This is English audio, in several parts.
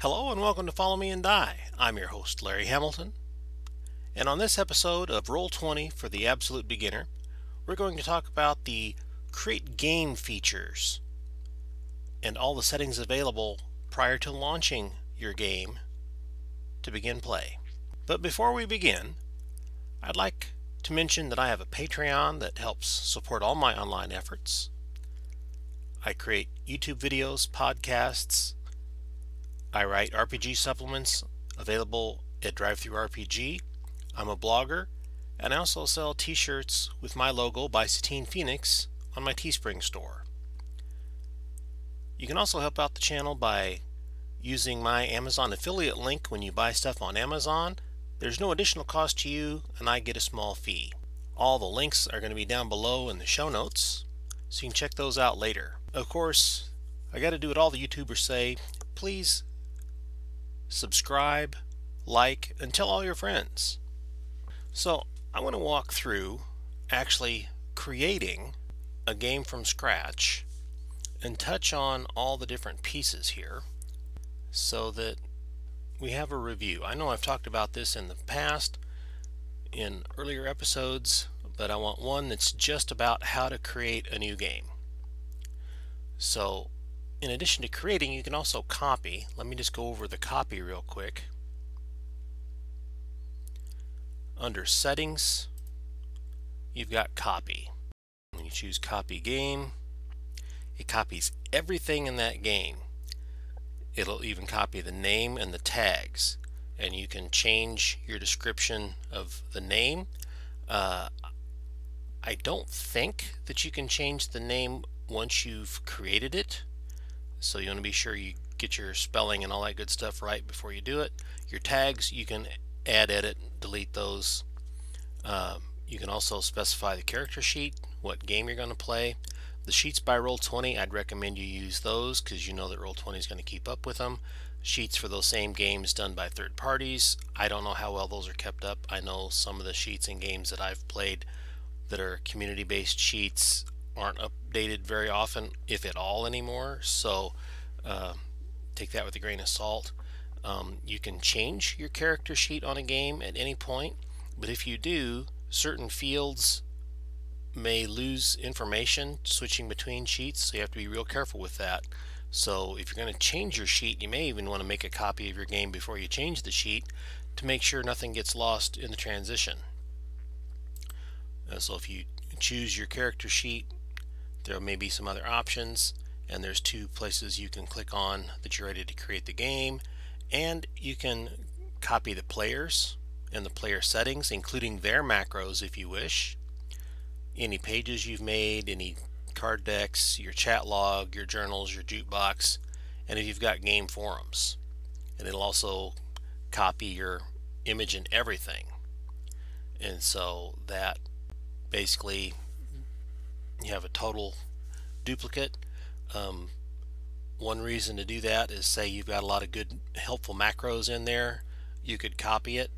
Hello and welcome to Follow Me and Die. I'm your host, Larry Hamilton. And on this episode of Roll20 for the Absolute Beginner, we're going to talk about the Create Game features and all the settings available prior to launching your game to begin play. But before we begin, I'd like to mention that I have a Patreon that helps support all my online efforts. I create YouTube videos, podcasts, I write RPG supplements available at DriveThruRPG. I'm a blogger, and I also sell t-shirts with my logo by Satine Phoenix on my Teespring store. You can also help out the channel by using my Amazon affiliate link when you buy stuff on Amazon. There's no additional cost to you, and I get a small fee. All the links are going to be down below in the show notes, so you can check those out later. Of course, I got to do what all the YouTubers say. Please subscribe, like, and tell all your friends. So, I want to walk through actually creating a game from scratch and touch on all the different pieces here so that we have a review. I know I've talked about this in the past in earlier episodes, but I want one that's just about how to create a new game. So in addition to creating, you can also copy. Let me just go over the copy real quick. Under settings, you've got copy. When you choose copy game, it copies everything in that game. It'll even copy the name and the tags. And you can change your description of the name. Uh, I don't think that you can change the name once you've created it. So you want to be sure you get your spelling and all that good stuff right before you do it. Your tags, you can add, edit, delete those. Um, you can also specify the character sheet, what game you're going to play. The sheets by Roll20, I'd recommend you use those because you know that Roll20 is going to keep up with them. Sheets for those same games done by third parties. I don't know how well those are kept up. I know some of the sheets and games that I've played that are community based sheets aren't updated very often, if at all anymore. So uh, take that with a grain of salt. Um, you can change your character sheet on a game at any point, but if you do, certain fields may lose information switching between sheets, so you have to be real careful with that. So if you're going to change your sheet, you may even want to make a copy of your game before you change the sheet to make sure nothing gets lost in the transition. Uh, so if you choose your character sheet there may be some other options and there's two places you can click on that you're ready to create the game and you can copy the players and the player settings including their macros if you wish. Any pages you've made any card decks your chat log your journals your jukebox and if you've got game forums. And it'll also copy your image and everything. And so that basically you have a total duplicate. Um, one reason to do that is say you've got a lot of good helpful macros in there. You could copy it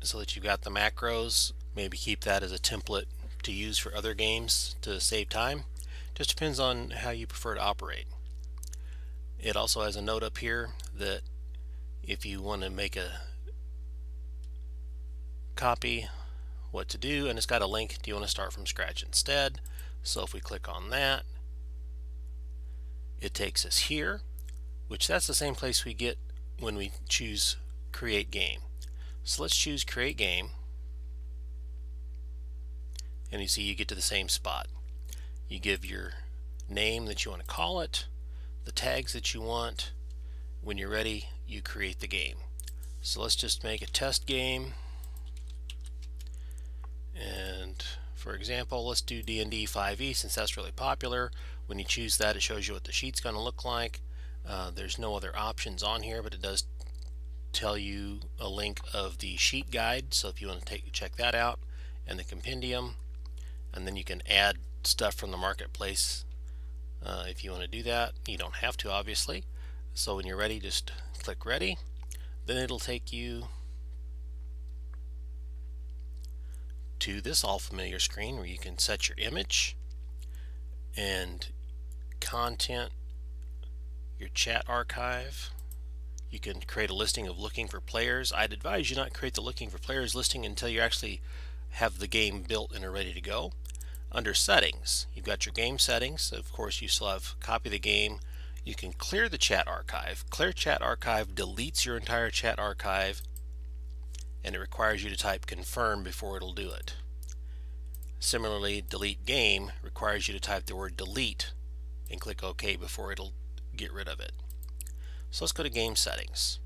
so that you've got the macros. Maybe keep that as a template to use for other games to save time. Just depends on how you prefer to operate. It also has a note up here that if you want to make a copy what to do and it's got a link do you want to start from scratch instead so if we click on that, it takes us here, which that's the same place we get when we choose create game. So let's choose create game. And you see you get to the same spot. You give your name that you want to call it, the tags that you want. When you're ready, you create the game. So let's just make a test game. And for example, let's do D&D 5e since that's really popular. When you choose that, it shows you what the sheet's going to look like. Uh, there's no other options on here, but it does tell you a link of the sheet guide. So if you want to take check that out and the compendium, and then you can add stuff from the marketplace uh, if you want to do that. You don't have to, obviously. So when you're ready, just click ready. Then it'll take you to this all familiar screen where you can set your image and content, your chat archive. you can create a listing of looking for players. I'd advise you not create the looking for players listing until you actually have the game built and are ready to go. Under settings, you've got your game settings. Of course, you still have copy the game. You can clear the chat archive. Clear chat archive deletes your entire chat archive and it requires you to type confirm before it'll do it. Similarly, delete game requires you to type the word delete and click OK before it'll get rid of it. So let's go to game settings.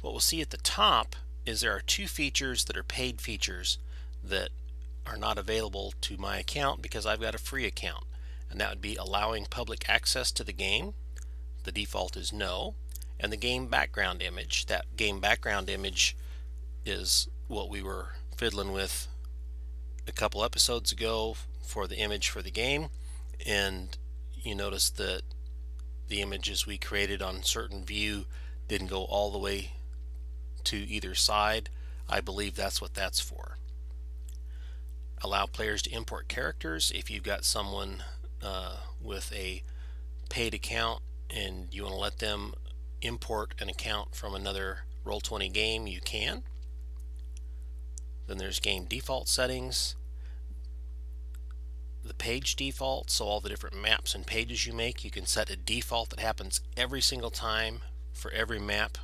What we'll see at the top is there are two features that are paid features that are not available to my account because I've got a free account and that would be allowing public access to the game the default is no and the game background image that game background image is what we were fiddling with a couple episodes ago for the image for the game. And you notice that the images we created on certain view didn't go all the way to either side. I believe that's what that's for. Allow players to import characters. If you've got someone uh, with a paid account and you want to let them import an account from another Roll20 game you can then there's game default settings the page default so all the different maps and pages you make you can set a default that happens every single time for every map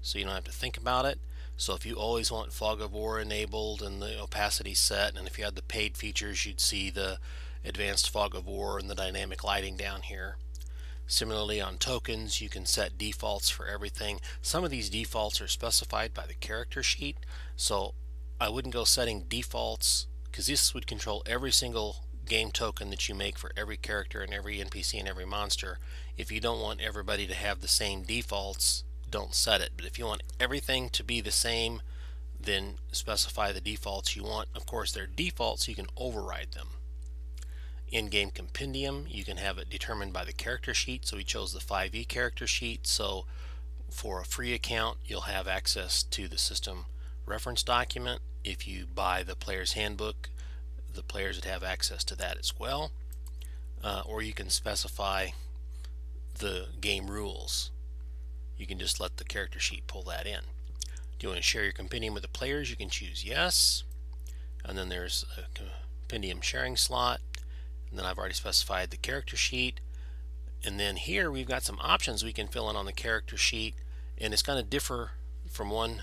so you don't have to think about it so if you always want fog of war enabled and the opacity set, and if you had the paid features, you'd see the advanced fog of war and the dynamic lighting down here. Similarly on tokens, you can set defaults for everything. Some of these defaults are specified by the character sheet, so I wouldn't go setting defaults because this would control every single game token that you make for every character and every NPC and every monster. If you don't want everybody to have the same defaults, don't set it. But if you want everything to be the same, then specify the defaults you want. Of course, they're defaults, you can override them. In-game compendium, you can have it determined by the character sheet. So we chose the 5e character sheet. So for a free account, you'll have access to the system reference document. If you buy the player's handbook, the players would have access to that as well. Uh, or you can specify the game rules you can just let the character sheet pull that in. Do you want to share your compendium with the players? You can choose yes. And then there's a compendium sharing slot. And then I've already specified the character sheet. And then here we've got some options we can fill in on the character sheet. And it's going to differ from one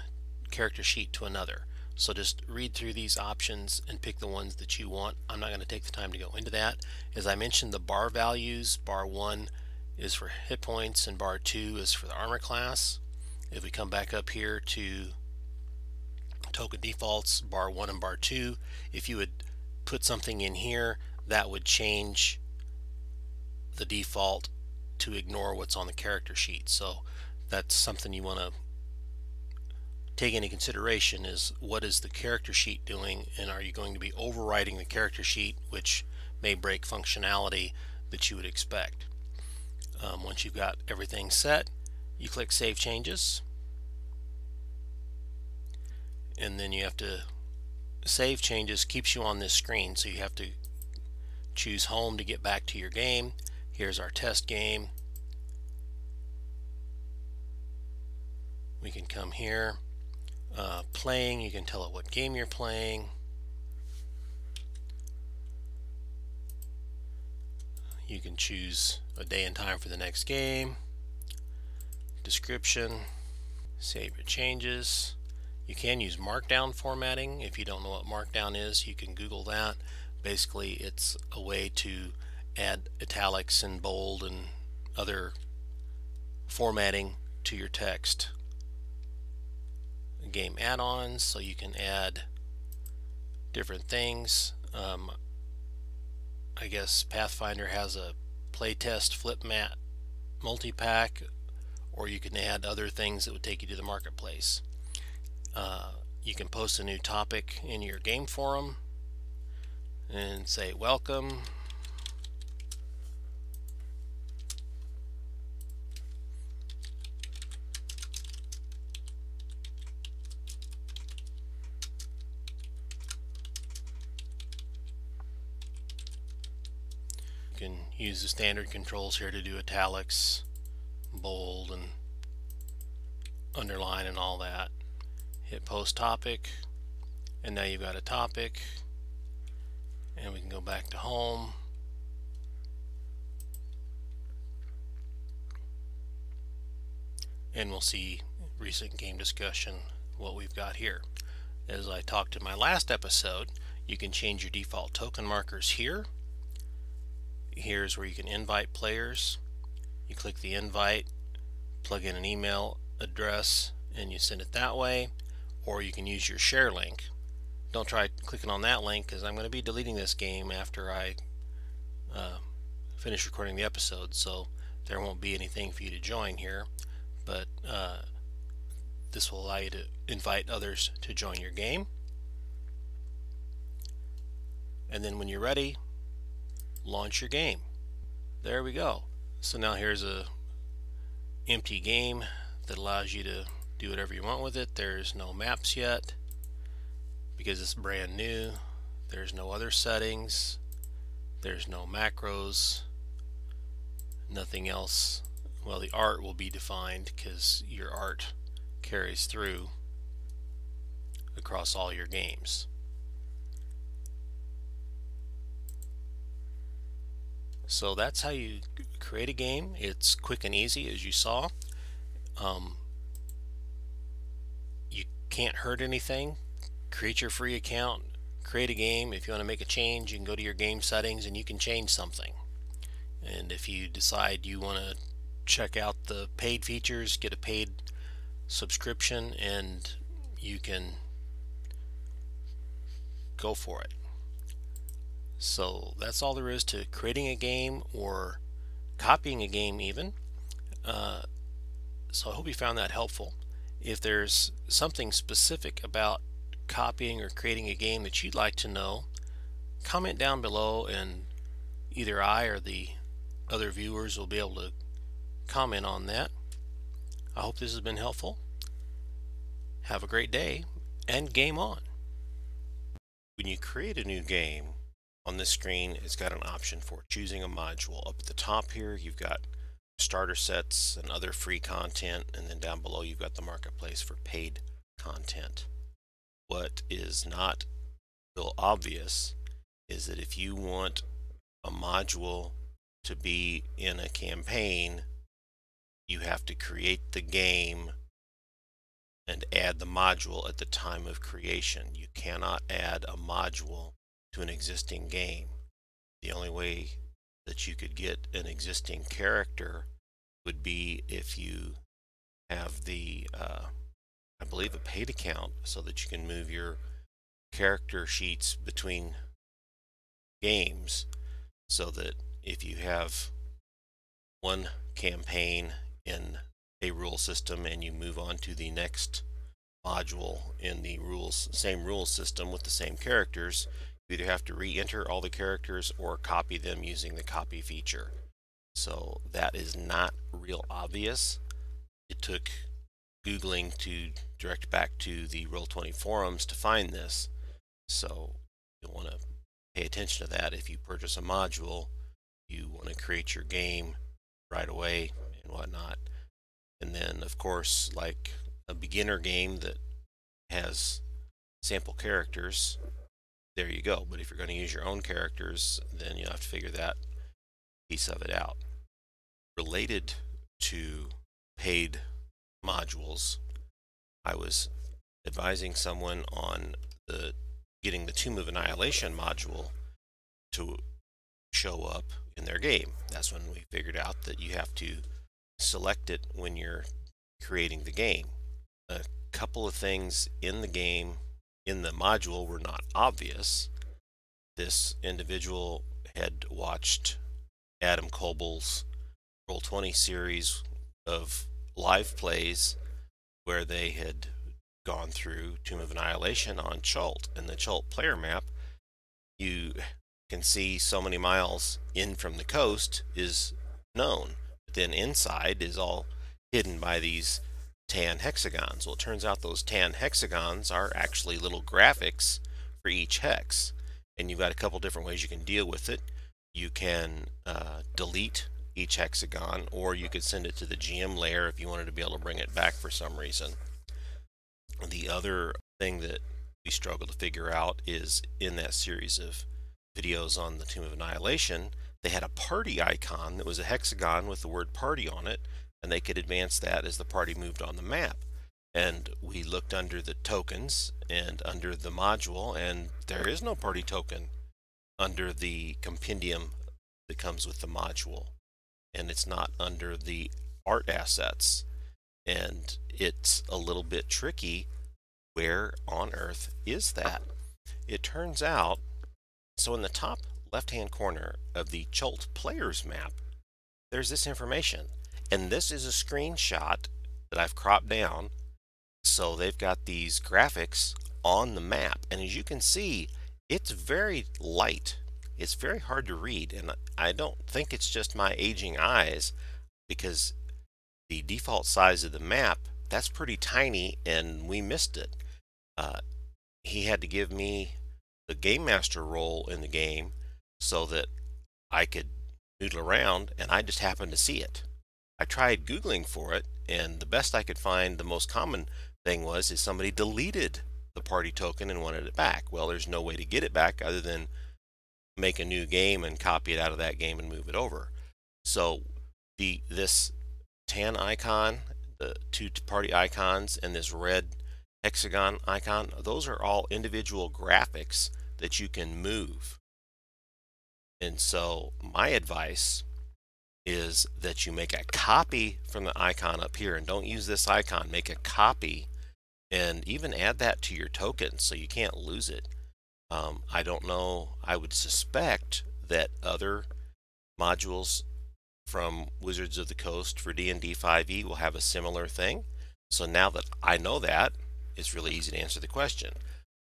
character sheet to another. So just read through these options and pick the ones that you want. I'm not going to take the time to go into that. As I mentioned, the bar values, bar 1 is for hit points and bar 2 is for the armor class. If we come back up here to token defaults, bar 1 and bar 2, if you would put something in here, that would change the default to ignore what's on the character sheet. So that's something you want to take into consideration is what is the character sheet doing and are you going to be overriding the character sheet which may break functionality that you would expect. Um, once you've got everything set, you click Save Changes. And then you have to save changes keeps you on this screen so you have to choose home to get back to your game here's our test game we can come here uh, playing. You can tell it what game you're playing. You can choose a day and time for the next game. Description. Save your changes. You can use markdown formatting. If you don't know what markdown is you can google that. Basically it's a way to add italics and bold and other formatting to your text game add-ons so you can add different things um, I guess Pathfinder has a playtest flip mat multi-pack or you can add other things that would take you to the marketplace. Uh, you can post a new topic in your game forum and say welcome use the standard controls here to do italics, bold, and underline and all that. Hit post topic, and now you've got a topic, and we can go back to home. And we'll see recent game discussion, what we've got here. As I talked in my last episode, you can change your default token markers here. Here's where you can invite players. You click the invite, plug in an email address, and you send it that way. Or you can use your share link. Don't try clicking on that link because I'm going to be deleting this game after I uh, finish recording the episode. So there won't be anything for you to join here. But uh, this will allow you to invite others to join your game. And then when you're ready, launch your game. There we go. So now here's a empty game that allows you to do whatever you want with it. There's no maps yet because it's brand new. There's no other settings. There's no macros. Nothing else. Well, the art will be defined because your art carries through across all your games. So that's how you create a game. It's quick and easy as you saw. Um, you can't hurt anything. Create your free account, create a game. If you want to make a change, you can go to your game settings and you can change something. And if you decide you want to check out the paid features, get a paid subscription and you can go for it. So that's all there is to creating a game or copying a game even. Uh, so I hope you found that helpful. If there's something specific about copying or creating a game that you'd like to know, comment down below and either I or the other viewers will be able to comment on that. I hope this has been helpful. Have a great day and game on. When you create a new game, on this screen it's got an option for choosing a module. Up at the top here you've got starter sets and other free content and then down below you've got the marketplace for paid content. What is not real obvious is that if you want a module to be in a campaign you have to create the game and add the module at the time of creation. You cannot add a module to an existing game. The only way that you could get an existing character would be if you have the, uh, I believe, a paid account so that you can move your character sheets between games so that if you have one campaign in a rule system and you move on to the next module in the rules same rule system with the same characters you either have to re-enter all the characters or copy them using the copy feature. So that is not real obvious. It took googling to direct back to the roll20 forums to find this. So you'll want to pay attention to that. If you purchase a module you want to create your game right away and whatnot. And then, of course, like a beginner game that has sample characters, there you go. But if you're going to use your own characters, then you have to figure that piece of it out. Related to paid modules, I was advising someone on the getting the Tomb of Annihilation module to show up in their game. That's when we figured out that you have to select it when you're creating the game. A couple of things in the game, in the module, were not obvious. This individual had watched Adam Koebel's Roll20 series of live plays where they had gone through Tomb of Annihilation on Chult. And the Chult player map, you can see so many miles in from the coast is known But then inside is all hidden by these tan hexagons. Well, it turns out those tan hexagons are actually little graphics for each hex. And you've got a couple different ways you can deal with it. You can uh, delete each hexagon, or you could send it to the GM layer if you wanted to be able to bring it back for some reason. The other thing that we struggle to figure out is in that series of videos on the Tomb of Annihilation, they had a party icon that was a hexagon with the word party on it, and they could advance that as the party moved on the map. And we looked under the tokens and under the module, and there is no party token under the compendium that comes with the module. And it's not under the art assets. And it's a little bit tricky. Where on earth is that? It turns out, so in the top left hand corner of the Chult players map, there's this information. And this is a screenshot that I've cropped down so they've got these graphics on the map. And as you can see, it's very light. It's very hard to read. And I don't think it's just my aging eyes because the default size of the map, that's pretty tiny and we missed it. Uh, he had to give me the game master role in the game so that I could noodle around and I just happened to see it. I tried Googling for it and the best I could find, the most common thing was is somebody deleted the party token and wanted it back. Well, there's no way to get it back other than make a new game and copy it out of that game and move it over. So the this tan icon, the two party icons, and this red hexagon icon, those are all individual graphics that you can move. And so my advice is that you make a copy from the icon up here and don't use this icon. Make a copy and even add that to your token so you can't lose it. Um, I don't know, I would suspect that other modules from Wizards of the Coast for D&D 5e will have a similar thing. So now that I know that, it's really easy to answer the question.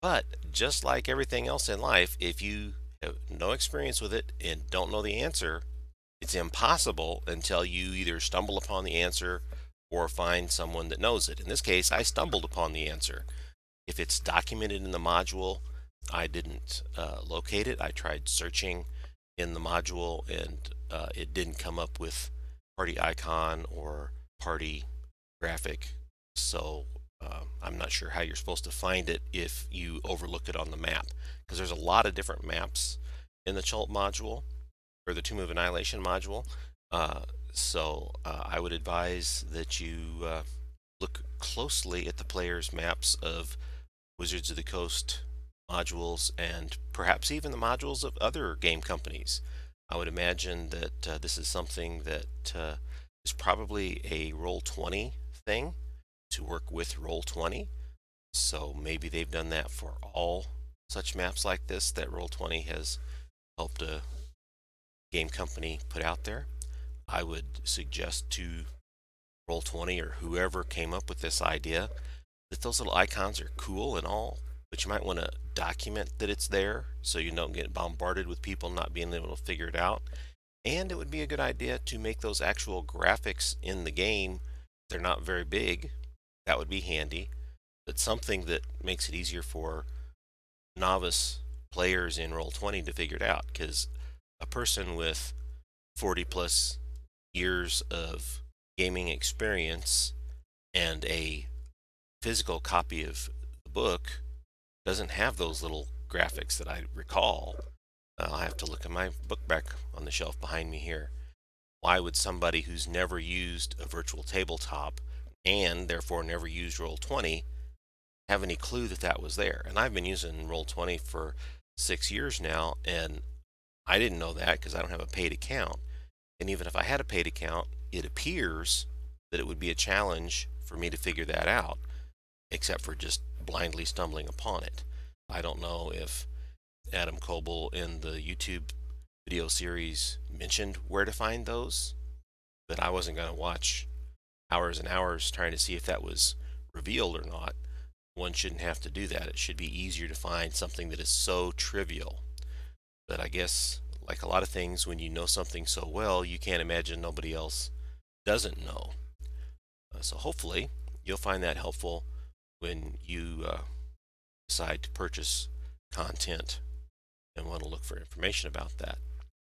But just like everything else in life, if you have no experience with it and don't know the answer, it's impossible until you either stumble upon the answer or find someone that knows it. In this case, I stumbled upon the answer. If it's documented in the module, I didn't uh, locate it. I tried searching in the module and uh, it didn't come up with party icon or party graphic. So uh, I'm not sure how you're supposed to find it if you overlook it on the map because there's a lot of different maps in the Chult module or the Tomb of Annihilation module. Uh, so uh, I would advise that you uh, look closely at the player's maps of Wizards of the Coast modules and perhaps even the modules of other game companies. I would imagine that uh, this is something that uh, is probably a Roll20 thing to work with Roll20. So maybe they've done that for all such maps like this that Roll20 has helped a game company put out there. I would suggest to Roll20 or whoever came up with this idea that those little icons are cool and all, but you might want to document that it's there so you don't get bombarded with people not being able to figure it out. And it would be a good idea to make those actual graphics in the game. They're not very big. That would be handy. But something that makes it easier for novice players in Roll20 to figure it out. Because a person with 40 plus years of gaming experience and a physical copy of the book doesn't have those little graphics that I recall. Uh, I'll have to look at my book back on the shelf behind me here. Why would somebody who's never used a virtual tabletop and therefore never used Roll20 have any clue that that was there? And I've been using Roll20 for six years now, and I didn't know that because I don't have a paid account. And even if I had a paid account, it appears that it would be a challenge for me to figure that out, except for just blindly stumbling upon it. I don't know if Adam Koebel in the YouTube video series mentioned where to find those, but I wasn't going to watch hours and hours trying to see if that was revealed or not. One shouldn't have to do that. It should be easier to find something that is so trivial. But I guess like a lot of things, when you know something so well, you can't imagine nobody else doesn't know. Uh, so hopefully you'll find that helpful when you uh, decide to purchase content and want to look for information about that.